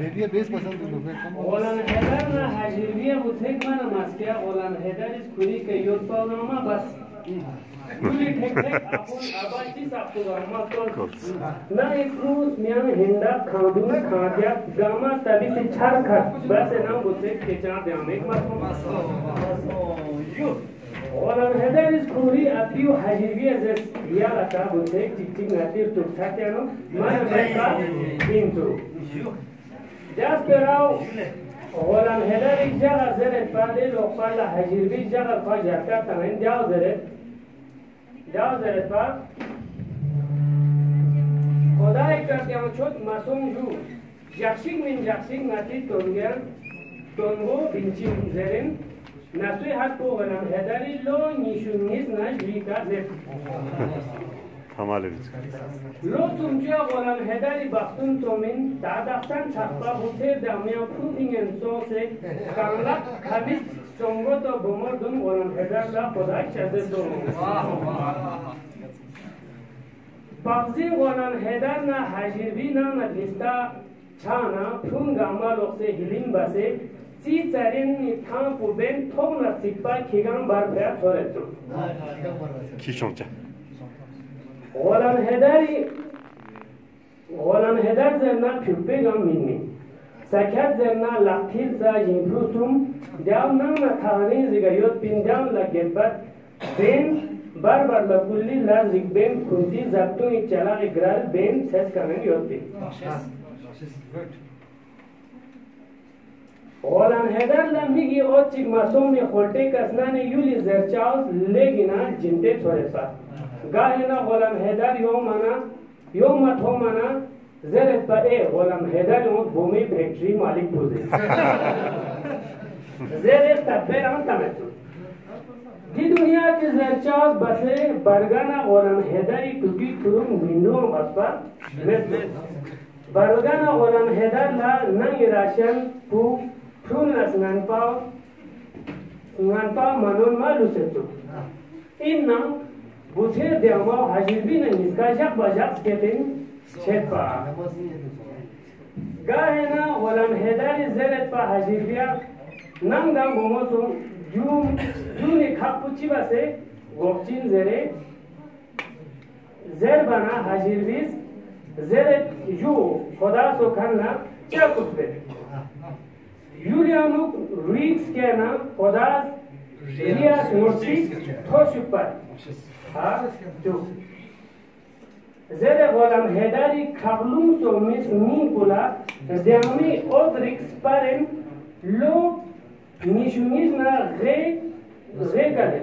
Bebiye bez pasal dulu, kamu. Olan hedar na hajirviye butek mana maske olan hedar is kuri ke yot paunama bas. Kuri tek tek apun abachi saptu gama to. Na ek krus miyan hinda khandu na khandya gama tabi se char khat. Bas enam butek ke cha dyam ek mas. Olan hedar is kuri atiu hajirviye zes yala ta butek tik tik natir tuk satyano. Mana meka intu. Jasperau Olan hedari jaga zeret pale lokala hajirbi jaga pa jarka tangen jao zeret jao zeret pa Khodai करते हैं छोट मासूम जू जाक्षिक मिन जाक्षिक नाती तोंगेर तोंगो बिंचिम जेरेन नासुई हात को गनम हेदारी लो निशुनिस ना Zarika Tamale bizi. Lotum cüya olan hedari baktın tomin, dadaktan çakpa hutir damya kudingen sose, kanlak kabis songo to bomordun olan hedarla koday çadır tomin. Bakzi olan hedarna hajirvina na lista çana phun gama lokse hilin base, chi charin ni thang puben thong na sikpa khigam bar phya choretru. Kishongcha. Olan hedari Olan hedar zerna küppe gam minni. Sakat zerna laktil sa yinfrusum Dav nang na thani zigayot pindam la getbat Ben bar bar la kulli la zigben kunti zaptu i chala igral ben ses kamen yotti. Olan hedar la migi otchik masum ni kholte kasnani yuli zerchaus legina jinte chore pa. Gahina olan hedar yo mana yo mat ho mana zeret pa e olan hedar yo bhumi factory malik puze. Zeret tabber am tametu. Di dunia ke zerchaus base bargana olan hedari tuki turum windu baspa metu. Bargana olan hedar la nang irashan pu Tunas nganpau nganpau manon malu setu. Inna Bu sefer de ama hacilbine niskajak bacak sketin şetpa. Gahena olan hedari zeret pa hacilbiya nangdan gomosun yum yuni kappuçi base gokçin zere zer bana hacilbiz zeret yu koda sokanla çakut verir. Yulianuk Ruiz kena kodas Rias Mursi Toşupar. Ha? Tu. Zere volam hedari kaglum so mis min pula zeami odrix paren lo nishunis na re re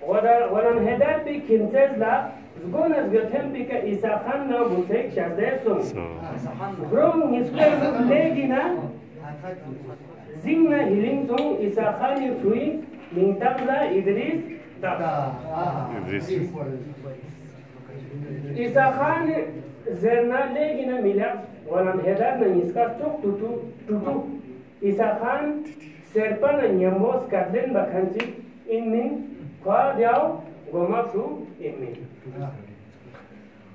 jaga Kora walam heder pi kimtez la Zgon az götem pi ka na busek So. Grom niskler legina Zingna hiling song Isa Khan yu frui Mingtabla Idris Tak İdris. Isa zerna legina milak walam hedar na niska çok tutu tutu Isa Khan serpa na nyamos kadlen bakhanchi inmin kwa diao goma su inmin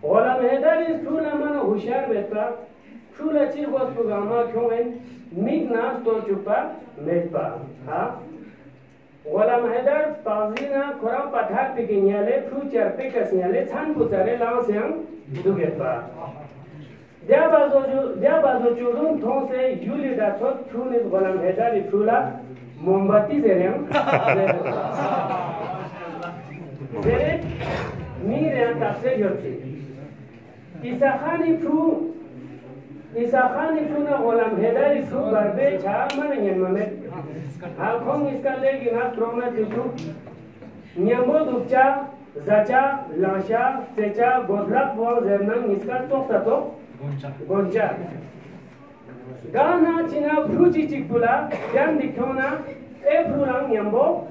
walam hedar is tula mana hushar beta tula chi gos programa kyoen migna sto medpa ha Walam hedar pazina koram pathar pikinyale thu charpe kasnyale chan putare lao dugetpa. Dia bazo ju dia bazo chuzun thong se yuli da chot thu nis walam mombati zerem. Cha mana nyen mamet Alkhong इसका लेगी ना e brurang nyambo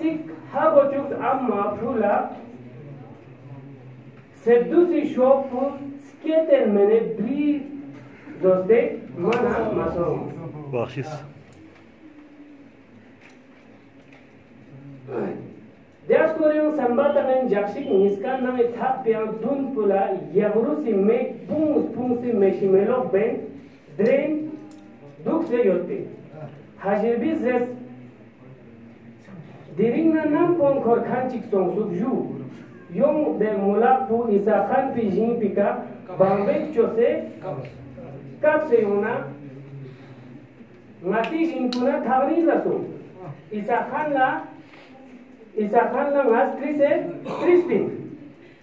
tik hagochuk amma trula sevdushi shopu Sketen mene bri dozde mana masom. Bahşiş. Deas koreon sambata men jakshik niskan name thap pian dun pula yavrusi me pungs pungsi meshimelo ben drain duk se yotte. Hajirbi zes diring na nam pon khor khan chik song suk ju yong de mulak pu isa khan pi jing pika bambek chose kap se yona ngati jing puna thawri la so isa khan la isa khan la ngas tri se trispin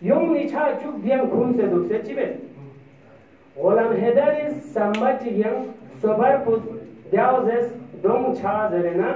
yong ni cha chuk diam khum se duk se chibe olam hedari sambachi yang sobar pus diauzes dong cha zerena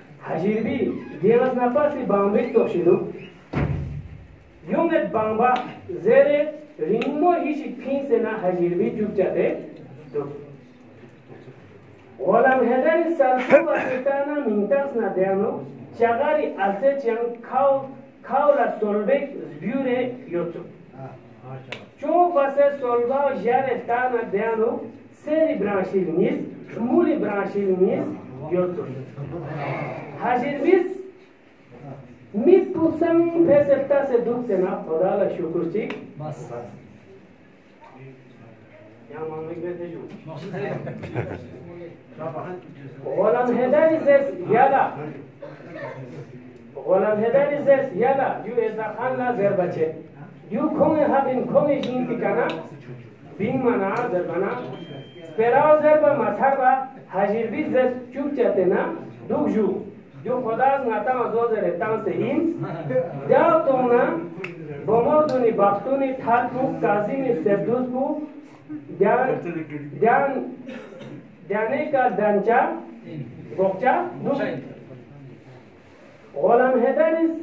Hacirbi devas napasi бамбек топшиду. Юмет бамба зере ринмо хичи пинсена Hacirbi Türkçe'de dur. Olam hederi salfu vasitana mintasna deyanu çagari alseçen kav kavla solbek zbüre yotu. Çoğu base solba jare tana deyanu seri branşiliniz, şmuli branşiliniz, yoktur. Haşir biz mit bulsam pesekta se duk sena odala şukur çik. Bas. Ya manlık ne tecum. Oğlan heder izes yala. Oğlan heder izes yala. Yu ezna khanla zerbaçe. Yu kongi habin kongi jinti kana. Bin mana zerbana. Sperao zerba masarba. Hajir bi zes çuk chatena. Duk ju. Khodaz ngata mazo zere tan se in. Dao tona. Bomorduni baktuni thalpu kazini sebduzbu. Dyan dyan dyaने का दंचा गोकचा दु गोलाम हेदारिस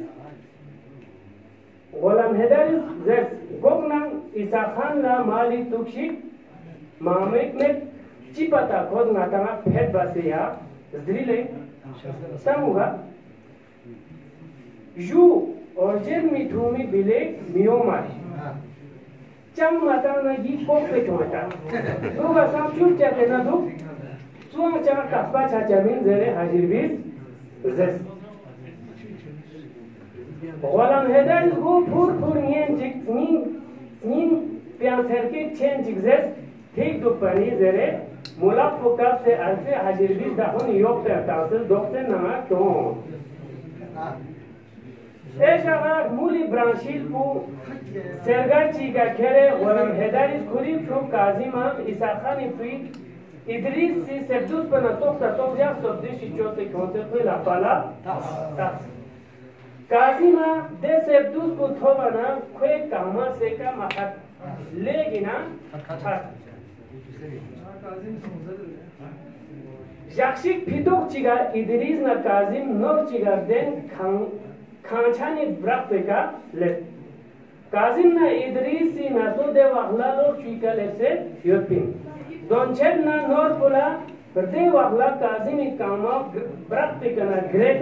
गोलाम हेदारिस जेस गोकनां ईसा खान ला माली तुक्षी मामेक में चिपता खोज नातांगा फेट बासिया zrile samuga ju orjen mitumi bile miomari cham mata na gi kok pe chomata duga sam chup chate na du suang cha kaspa cha jamin zere hajir bis zes Hedar hu pur pur nien jik nin nin pian serke chen jik zes ठीक दुपनी जरे मुला पुकार से अर्थे हाजिर भी दाहुन योग पे तासल दोक्ते नमा क्यों एशागा मूली ब्रांशील पु सरगार चीगा खेरे वरम हेदारिस खुरी फ्रू काजिमा इसाखानी फ्री इदरीस सी सेब्दुस पर नतोक सतोक जा सबदे शिचो काशीमा दे से दूध को थोबा ना खोए कामा से का माता लेगी ना जाक्षिक फितोक चिगार इधरीज ना काजिम नोक चिगार देन खांचानी ब्रक्त का ले। काजिम ना इधरीज सी ना तो दे वाहला लो चीका ले से योपिन। दोनचेर ना नोर कोला प्रदे वाहला काजिम इकामा ब्रक्त करना ग्रेट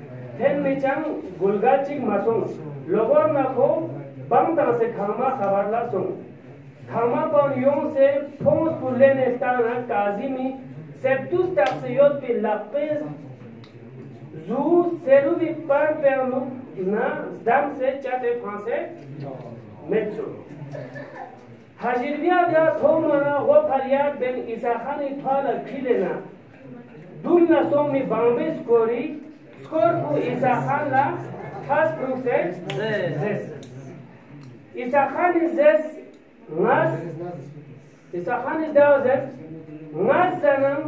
थेन मिचांग गुलगाचिक मासों। लोगोर नाखो बंग तरह से खामा खबर ला सों। खामा पर से फोंस पुले नेस्ता ना काजी मी। सेप्टूस तापसे योद पे लपेज जू सेरु भी पर पेरनु ना दम से चाते फांसे मेचो। हाजिर भी आ गया थो मना वो फरियाद बेन इसाखानी थाल खिले ना दूल ना सों मी skor ku isa khan la fast proof se zes isa khan is zes ngas isa khan is da zes ngas zanam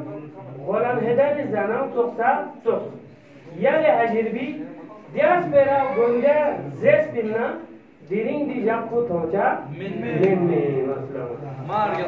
gholam hedar zanam tsoksa tsoks yale hajirbi diaspora gonda zespinna diring di jakku thocha minme minme maslam मार गया